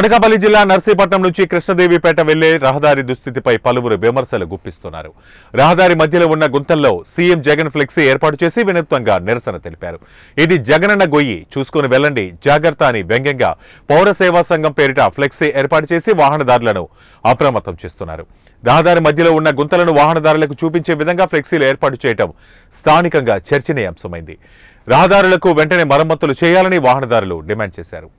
అనకాపల్లి జిల్లా నర్సీపట్నం నుంచి కృష్ణదేవిపేట వెళ్ళే రహదారి దుస్థితిపై పలువురు విమర్శలు గుప్పిస్తున్నారు. రహదారి మధ్యలో ఉన్న గుంతల్లో సీఎం జగన్ ఫ్లెక్సీ ఏర్పాటు చేసి వినూత్నంగా నిరసన తెలిపారు. ఇది జగనన్న గొయ్యి. చూసుకుని వెళ్ళండి. జాగ్రత్త అని వ్యంగ్యంగా పౌర సేవా సంఘం పేరిట ఫ్లెక్సీ ఏర్పాటు చేసి వాహనదారులను అప్రమత్తం చేస్తున్నారు. రహదారి మధ్యలో ఉన్న గుంతలను వాహనదారులకు చూపించే విధంగా ఫ్లెక్సీలు ఏర్పాటు చేయడం స్థానికంగా చర్చనీయాంశమైంది. రహదారులకు వెంటనే మరమ్మతులు చేయాలని వాహనదారులు డిమాండ్ చేశారు.